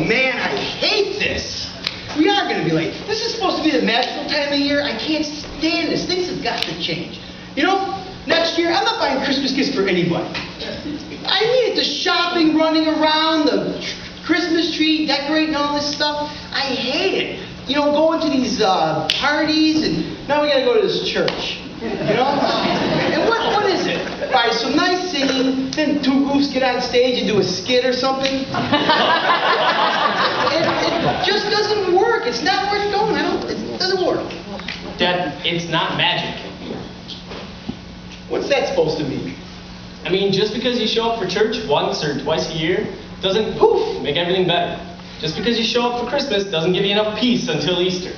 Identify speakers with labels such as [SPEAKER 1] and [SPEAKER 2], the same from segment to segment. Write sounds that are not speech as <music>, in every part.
[SPEAKER 1] Man, I hate this. We are gonna be late. This is supposed to be the magical time of year. I can't stand this. Things have got to change. You know, next year I'm not buying Christmas gifts for anybody. I need the shopping, running around, the Christmas tree, decorating all this stuff. I hate it. You know, going to these uh, parties and now we gotta go to this church. You know? And what, what is it? All right, some nice singing, then two groups get on stage and do a skit or something. <laughs> it, it just doesn't work. It's not worth going. I don't. It doesn't work.
[SPEAKER 2] Dad, it's not magic.
[SPEAKER 1] What's that supposed to mean?
[SPEAKER 2] I mean, just because you show up for church once or twice a year doesn't poof make everything better. Just because you show up for Christmas doesn't give you enough peace until Easter.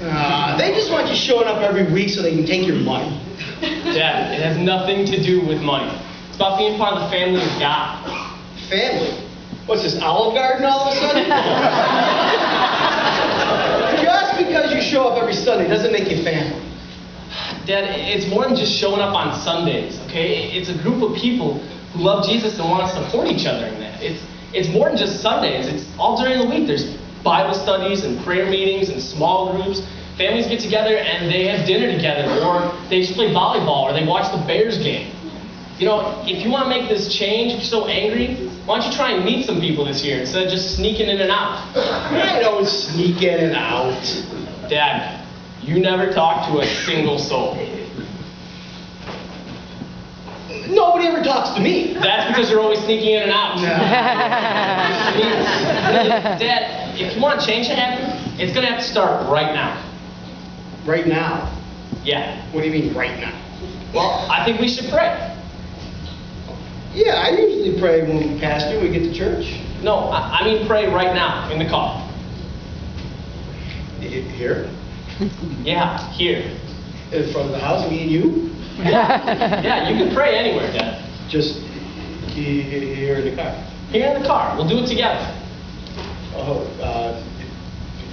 [SPEAKER 1] Uh, they just want you showing up every week so they can take your money.
[SPEAKER 2] Dad, it has nothing to do with money. It's about being part of the family of God.
[SPEAKER 1] Family. What's this, Olive Garden all of a sudden? just because you show up every Sunday doesn't make you family.
[SPEAKER 2] Dad, it's more than just showing up on Sundays, okay? It's a group of people who love Jesus and want to support each other in that. It's, it's more than just Sundays. It's all during the week. There's Bible studies and prayer meetings and small groups. Families get together and they have dinner together, or they just play volleyball, or they watch the Bears game. You know, if you want to make this change, if you're so angry, why don't you try and meet some people this year instead of just sneaking in and out?
[SPEAKER 1] I don't sneak in and out.
[SPEAKER 2] Dad, you never talk to a single soul.
[SPEAKER 1] Nobody ever talks to me.
[SPEAKER 2] That's because you're always sneaking in and out. Really, <laughs> Dad, if you want change to happen, it's gonna have to start right now.
[SPEAKER 1] Right now.
[SPEAKER 2] Yeah.
[SPEAKER 1] What do you mean, right now?
[SPEAKER 2] Well, I think we should pray.
[SPEAKER 1] Yeah, I usually pray when we pass you, we get to church.
[SPEAKER 2] No, I, I mean pray right now in the car.
[SPEAKER 1] Here,
[SPEAKER 2] Yeah, here.
[SPEAKER 1] in front of the house, me and you,
[SPEAKER 2] Yeah, <laughs> yeah you can pray anywhere, Dad.
[SPEAKER 1] just he- he- here in the car.
[SPEAKER 2] Here in the car. We'll do it together.
[SPEAKER 1] Oh, uh,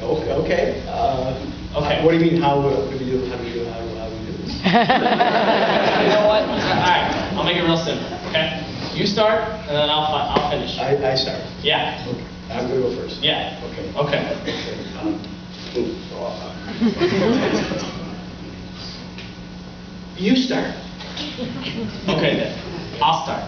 [SPEAKER 1] okay, okay. Uh,
[SPEAKER 2] Okay.
[SPEAKER 1] What do you mean, how, uh, do we do, how do we do, how how do we do this? <laughs>
[SPEAKER 2] You know what? All right, I'll make it real simple. Okay? You start, and then I'll fi- I'll finish.
[SPEAKER 1] I, I start.
[SPEAKER 2] Yeah.
[SPEAKER 1] Okay, I'm gonna go first.
[SPEAKER 2] Yeah.
[SPEAKER 1] Okay.
[SPEAKER 2] Okay.
[SPEAKER 1] Okay, um, ooh, oh, uh, <laughs> You start.
[SPEAKER 2] Okay then. I'll start.